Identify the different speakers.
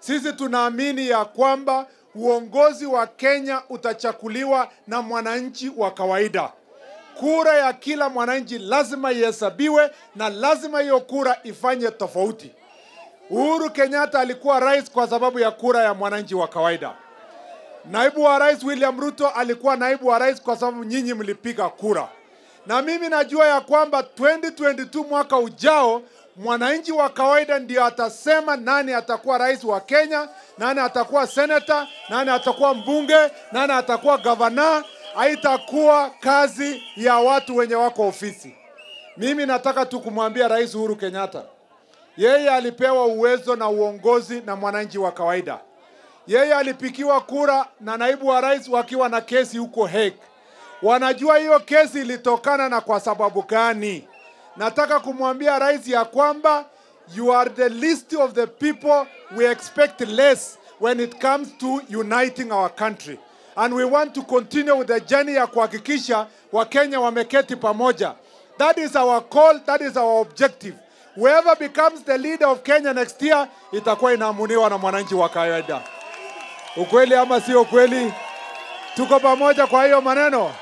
Speaker 1: Sisi tunaamini ya kwamba uongozi wa Kenya utachakuliwa na mwananchi wa kawaida. Kura ya kila mwananchi lazima ihesabiwe na lazima hiyo kura ifanye tofauti. Uhuru Kenyatta alikuwa rais kwa sababu ya kura ya mwananchi wa kawaida. Naibu wa rais William Ruto alikuwa naibu wa rais kwa sababu nyinyi mlipiga kura, na mimi najua ya kwamba 2022 mwaka ujao mwananchi wa kawaida ndio atasema nani atakuwa rais wa Kenya, nani atakuwa seneta, nani atakuwa mbunge, nani atakuwa gavana. Haitakuwa kazi ya watu wenye wako ofisi. Mimi nataka tu kumwambia Rais Uhuru Kenyatta, yeye alipewa uwezo na uongozi na mwananchi wa kawaida. Yeye alipikiwa kura na naibu wa rais wakiwa na kesi huko Hague. Wanajua hiyo kesi ilitokana na kwa sababu gani. Nataka kumwambia rais ya kwamba you are the least of the people we expect less when it comes to uniting our country and we want to continue with the journey ya kuhakikisha Wakenya wameketi pamoja. That is our call, that is our objective. Whoever becomes the leader of Kenya next year itakuwa inaamuniwa na mwananchi wa kawaida. Ukweli ama sio ukweli? Tuko pamoja kwa hiyo maneno?